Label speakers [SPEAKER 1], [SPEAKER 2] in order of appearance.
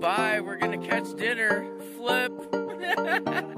[SPEAKER 1] Bye, we're gonna catch dinner. Flip.